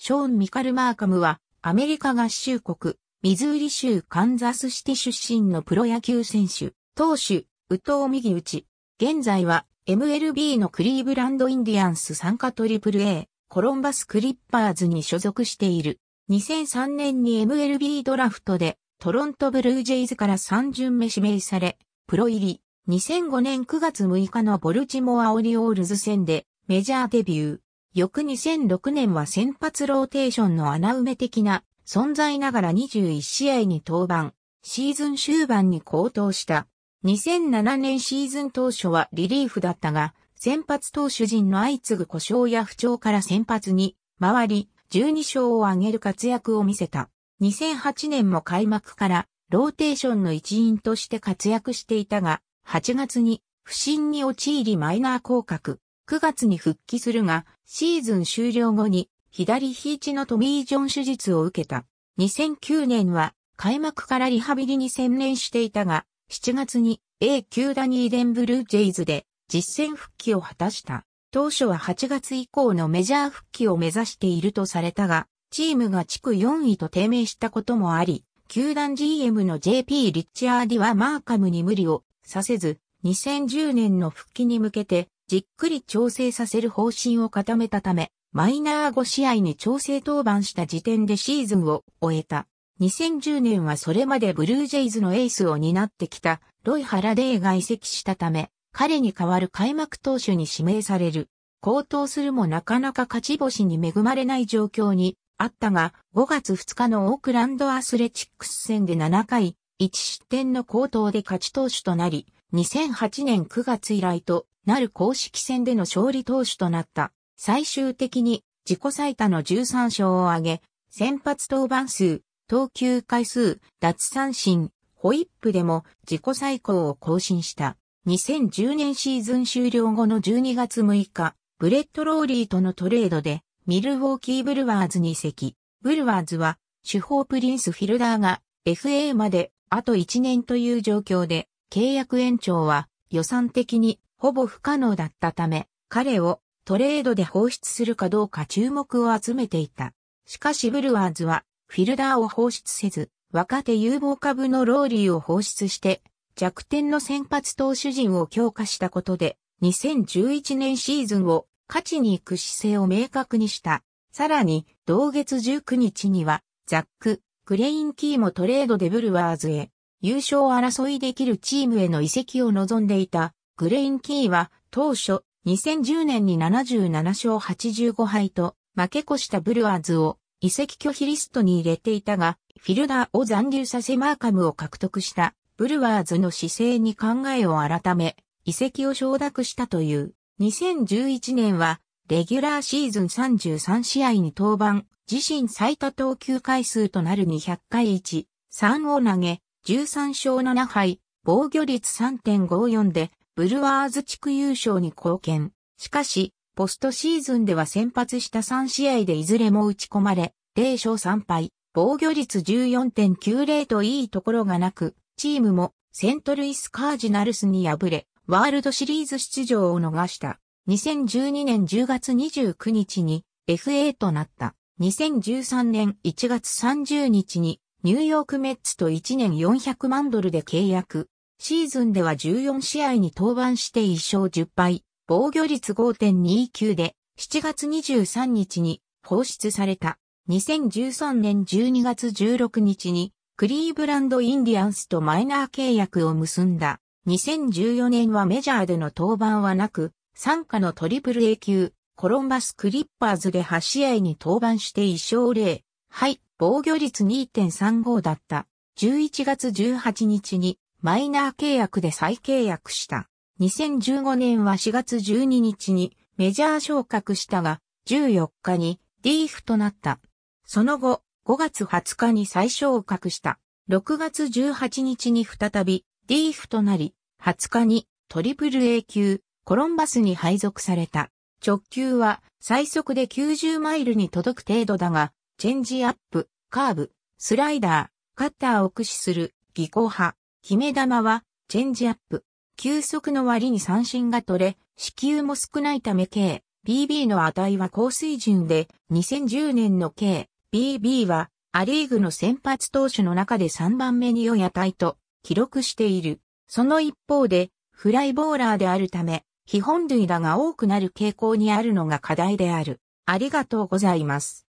ショーン・ミカル・マーカムは、アメリカ合衆国、ミズーリ州カンザスシティ出身のプロ野球選手、投手、右投右打ち。現在は MLB のクリーブランドインディアンス傘下トリプル A、コロンバスクリッパーズに所属している。2003年に MLB ドラフトでトロントブルージェイズから3巡目指名され、プロ入り。2005年9月6日のボルチモアオリオールズ戦でメジャーデビュー。翌2006年は先発ローテーションの穴埋め的な存在ながら21試合に登板。シーズン終盤に好投した。2007年シーズン当初はリリーフだったが、先発投手陣の相次ぐ故障や不調から先発に回り、12勝を挙げる活躍を見せた。2008年も開幕からローテーションの一員として活躍していたが、8月に不振に陥りマイナー降格。9月に復帰するが、シーズン終了後に左ヒーチのトミー・ジョン手術を受けた。2009年は開幕からリハビリに専念していたが、7月に A 級ダニーデンブルージェイズで実戦復帰を果たした。当初は8月以降のメジャー復帰を目指しているとされたが、チームが地区4位と低迷したこともあり、球団 GM の JP リッチャーディはマーカムに無理をさせず、2010年の復帰に向けてじっくり調整させる方針を固めたため、マイナー5試合に調整登板した時点でシーズンを終えた。2010年はそれまでブルージェイズのエースを担ってきたロイ・ハラデーが移籍したため、彼に代わる開幕投手に指名される。高騰するもなかなか勝ち星に恵まれない状況にあったが、5月2日のオークランドアスレチックス戦で7回、1失点の高騰で勝ち投手となり、2008年9月以来となる公式戦での勝利投手となった。最終的に自己最多の13勝を挙げ、先発登板数、投球回数、奪三振、ホイップでも自己最高を更新した。2010年シーズン終了後の12月6日、ブレット・ローリーとのトレードでミルウォーキー・ブルワーズに移籍。ブルワーズは主砲プリンス・フィルダーが FA まであと1年という状況で契約延長は予算的にほぼ不可能だったため彼をトレードで放出するかどうか注目を集めていた。しかしブルワーズはフィルダーを放出せず、若手有望株のローリーを放出して、弱点の先発投手陣を強化したことで、2011年シーズンを勝ちに行く姿勢を明確にした。さらに、同月19日には、ザック、グレインキーもトレードでブルワーズへ、優勝を争いできるチームへの移籍を望んでいた。グレインキーは、当初、2010年に77勝85敗と負け越したブルワーズを移籍拒否リストに入れていたが、フィルダーを残留させマーカムを獲得したブルワーズの姿勢に考えを改め、移籍を承諾したという。2011年は、レギュラーシーズン33試合に登板、自身最多投球回数となる200回1、3を投げ、13勝7敗、防御率3.54で、ブルワーズ地区優勝に貢献。しかし、ポストシーズンでは先発した3試合でいずれも打ち込まれ、0勝3敗、防御率14.90といいところがなく、チームもセントルイスカージナルスに敗れ、ワールドシリーズ出場を逃した。2012年10月29日に FA となった。2013年1月30日にニューヨークメッツと1年400万ドルで契約。シーズンでは14試合に登板して1勝10敗。防御率5.29で7月23日に放出された。2013年12月16日にクリーブランドインディアンスとマイナー契約を結んだ。2014年はメジャーでの登板はなく、参加のトリプル A 級コロンバスクリッパーズで8試合に登板して1勝0。はい、防御率2.35だった。11月18日にマイナー契約で再契約した。2015年は4月12日にメジャー昇格したが、14日にディーフとなった。その後、5月20日に再昇格した。6月18日に再びディーフとなり、20日にトリプル A 級コロンバスに配属された。直球は最速で90マイルに届く程度だが、チェンジアップ、カーブ、スライダー、カッターを駆使する技巧派、決め球はチェンジアップ、球速の割に三振が取れ、支球も少ないため計 PB の値は高水準で、2010年の K、BB は、アリーグの先発投手の中で3番目に良い値と記録している。その一方で、フライボーラーであるため、非本塁打が多くなる傾向にあるのが課題である。ありがとうございます。